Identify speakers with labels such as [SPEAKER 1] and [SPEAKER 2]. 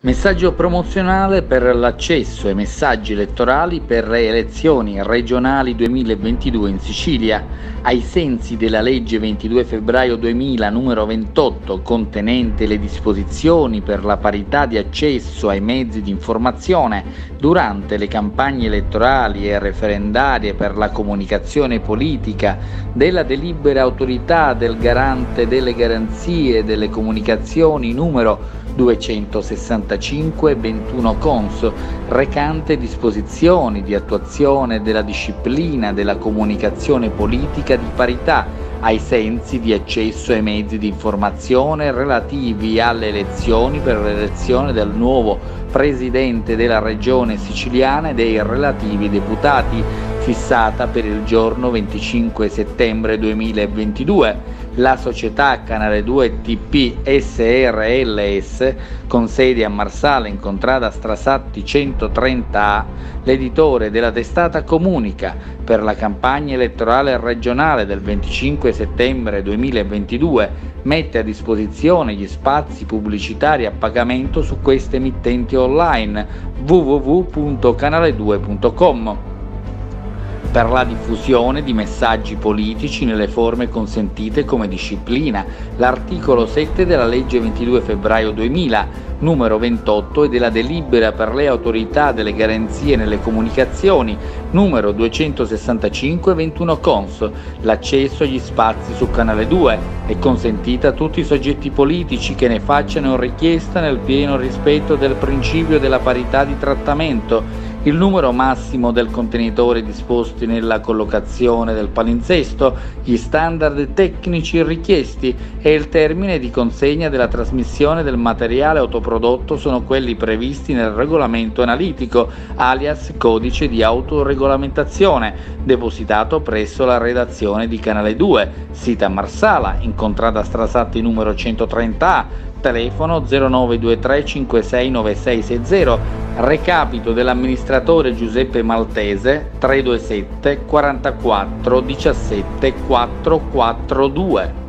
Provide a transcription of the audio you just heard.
[SPEAKER 1] Messaggio promozionale per l'accesso ai messaggi elettorali per le elezioni regionali 2022 in Sicilia, ai sensi della legge 22 febbraio 2000 numero 28 contenente le disposizioni per la parità di accesso ai mezzi di informazione durante le campagne elettorali e referendarie per la comunicazione politica della delibera autorità del garante delle garanzie delle comunicazioni numero 265-21 Cons, recante disposizioni di attuazione della disciplina della comunicazione politica di parità ai sensi di accesso ai mezzi di informazione relativi alle elezioni per l'elezione del nuovo Presidente della Regione siciliana e dei relativi deputati, fissata per il giorno 25 settembre 2022 la società Canale 2 TP SRLS con sede a Marsala in contrada Strasatti 130A, l'editore della testata comunica per la campagna elettorale regionale del 25 settembre 2022 mette a disposizione gli spazi pubblicitari a pagamento su queste emittenti online www.canale2.com per la diffusione di messaggi politici nelle forme consentite come disciplina. L'articolo 7 della legge 22 febbraio 2000 numero 28 e della delibera per le autorità delle garanzie nelle comunicazioni numero 265 21 cons. L'accesso agli spazi su canale 2 è consentita a tutti i soggetti politici che ne facciano richiesta nel pieno rispetto del principio della parità di trattamento il numero massimo del contenitore disposti nella collocazione del palinsesto, gli standard tecnici richiesti e il termine di consegna della trasmissione del materiale autoprodotto sono quelli previsti nel regolamento analitico, alias codice di autoregolamentazione, depositato presso la redazione di Canale 2, sita Marsala, in contrada Strasatti numero 130A, telefono 0923 569660, recapito dell'amministratore Giuseppe Maltese 327 44 17 442.